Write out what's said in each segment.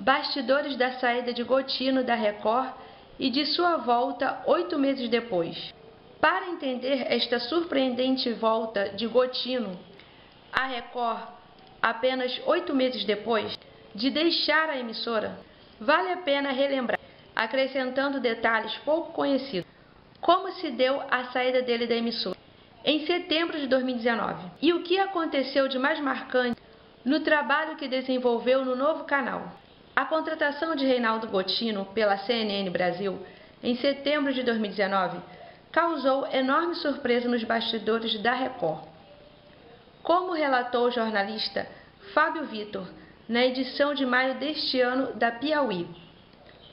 bastidores da saída de Gotino da Record e de sua volta oito meses depois. Para entender esta surpreendente volta de Gotino à Record apenas oito meses depois de deixar a emissora, vale a pena relembrar, acrescentando detalhes pouco conhecidos, como se deu a saída dele da emissora em setembro de 2019 e o que aconteceu de mais marcante no trabalho que desenvolveu no novo canal. A contratação de Reinaldo Gotino pela CNN Brasil em setembro de 2019 causou enorme surpresa nos bastidores da Record. Como relatou o jornalista Fábio Vitor na edição de maio deste ano da Piauí,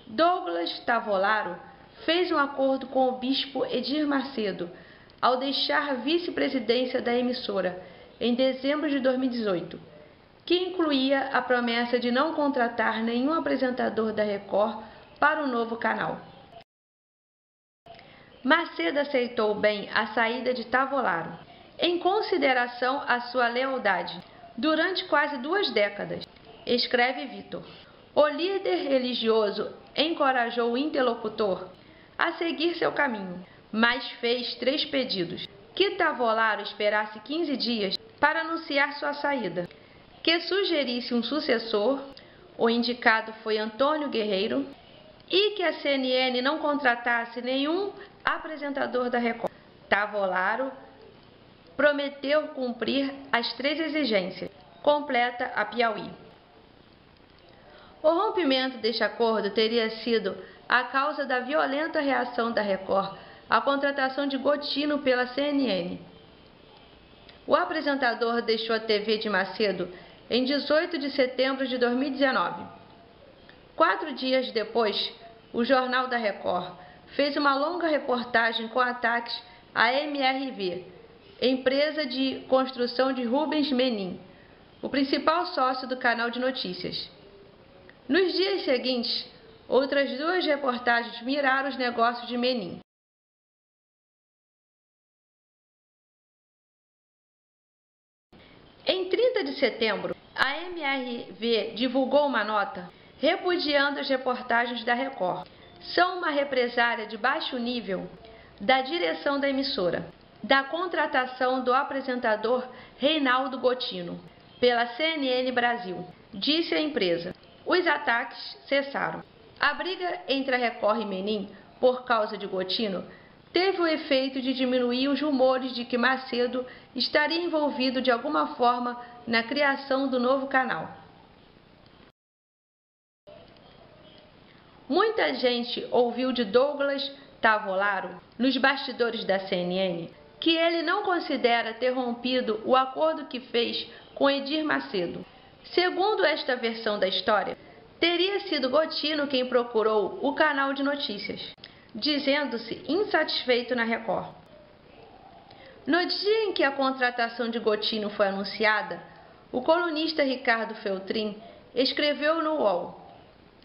Douglas Tavolaro fez um acordo com o bispo Edir Macedo ao deixar a vice-presidência da emissora em dezembro de 2018 que incluía a promessa de não contratar nenhum apresentador da Record para o novo canal. Macedo aceitou bem a saída de Tavolaro, em consideração à sua lealdade durante quase duas décadas, escreve Vitor. O líder religioso encorajou o interlocutor a seguir seu caminho, mas fez três pedidos: que Tavolaro esperasse 15 dias para anunciar sua saída, que sugerisse um sucessor, o indicado foi Antônio Guerreiro, e que a CNN não contratasse nenhum apresentador da Record. Tavolaro prometeu cumprir as três exigências, completa a Piauí. O rompimento deste acordo teria sido a causa da violenta reação da Record à contratação de Gotino pela CNN. O apresentador deixou a TV de Macedo em 18 de setembro de 2019. Quatro dias depois, o Jornal da Record fez uma longa reportagem com ataques à MRV, empresa de construção de Rubens Menin, o principal sócio do canal de notícias. Nos dias seguintes, outras duas reportagens miraram os negócios de Menin. Em 30 de setembro, a MRV divulgou uma nota repudiando as reportagens da Record. São uma represária de baixo nível da direção da emissora, da contratação do apresentador Reinaldo Gotino pela CNN Brasil, disse a empresa. Os ataques cessaram. A briga entre a Record e Menin por causa de Gotino teve o efeito de diminuir os rumores de que Macedo estaria envolvido de alguma forma na criação do novo canal. Muita gente ouviu de Douglas Tavolaro, nos bastidores da CNN, que ele não considera ter rompido o acordo que fez com Edir Macedo. Segundo esta versão da história, teria sido Gotino quem procurou o canal de notícias dizendo-se insatisfeito na Record. No dia em que a contratação de Gotino foi anunciada, o colunista Ricardo Feltrin escreveu no UOL: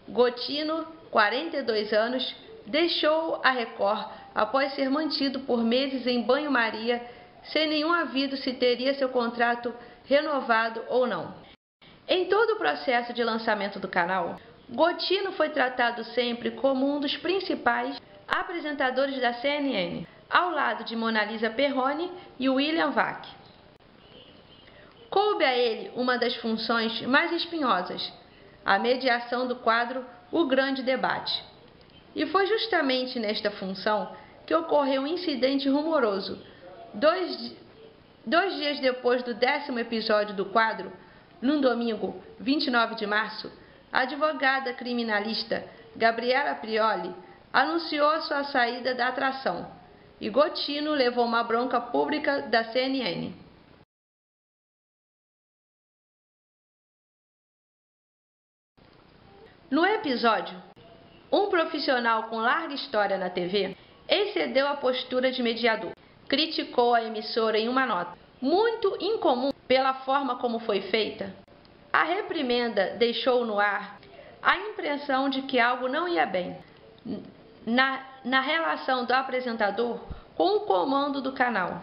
Gotino, 42 anos, deixou a Record após ser mantido por meses em banho-maria, sem nenhum aviso se teria seu contrato renovado ou não. Em todo o processo de lançamento do canal, Gotino foi tratado sempre como um dos principais apresentadores da CNN, ao lado de Mona Lisa Perrone e William Vac. Coube a ele uma das funções mais espinhosas, a mediação do quadro O Grande Debate. E foi justamente nesta função que ocorreu um incidente rumoroso. Dois, dois dias depois do décimo episódio do quadro, num domingo, 29 de março, a advogada criminalista Gabriela Prioli anunciou sua saída da atração e Gotino levou uma bronca pública da CNN. No episódio, um profissional com larga história na TV excedeu a postura de mediador. Criticou a emissora em uma nota. Muito incomum pela forma como foi feita, a reprimenda deixou no ar a impressão de que algo não ia bem na, na relação do apresentador com o comando do canal.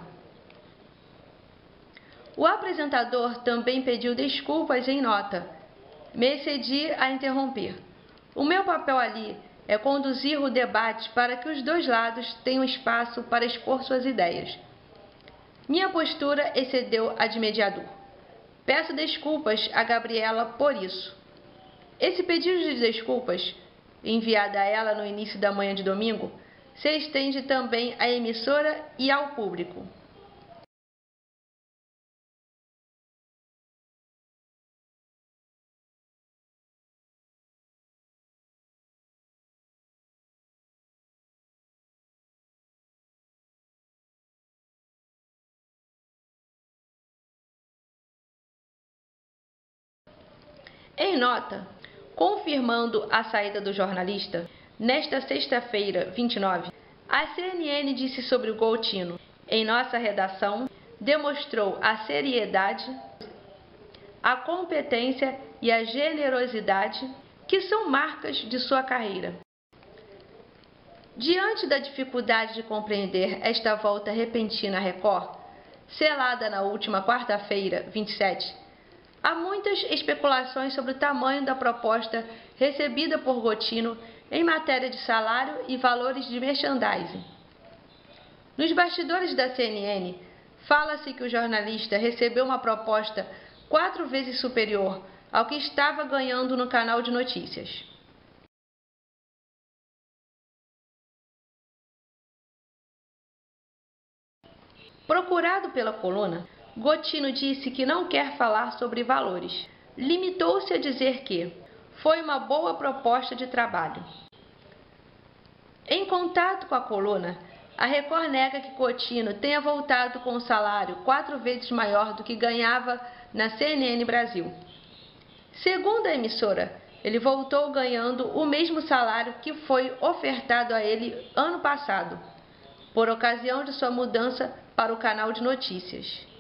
O apresentador também pediu desculpas em nota, me excedi a interromper. O meu papel ali é conduzir o debate para que os dois lados tenham espaço para expor suas ideias. Minha postura excedeu a de mediador. Peço desculpas a Gabriela por isso. Esse pedido de desculpas, enviado a ela no início da manhã de domingo, se estende também à emissora e ao público. Em nota, confirmando a saída do jornalista, nesta sexta-feira, 29, a CNN disse sobre o Goutino: em nossa redação, demonstrou a seriedade, a competência e a generosidade que são marcas de sua carreira. Diante da dificuldade de compreender esta volta repentina à Record, selada na última quarta-feira, 27, Há muitas especulações sobre o tamanho da proposta recebida por Gotino em matéria de salário e valores de merchandising. Nos bastidores da CNN, fala-se que o jornalista recebeu uma proposta quatro vezes superior ao que estava ganhando no canal de notícias. Procurado pela coluna, Gotino disse que não quer falar sobre valores. Limitou-se a dizer que foi uma boa proposta de trabalho. Em contato com a coluna, a Record nega que Gotino tenha voltado com um salário quatro vezes maior do que ganhava na CNN Brasil. Segundo a emissora, ele voltou ganhando o mesmo salário que foi ofertado a ele ano passado, por ocasião de sua mudança para o canal de notícias.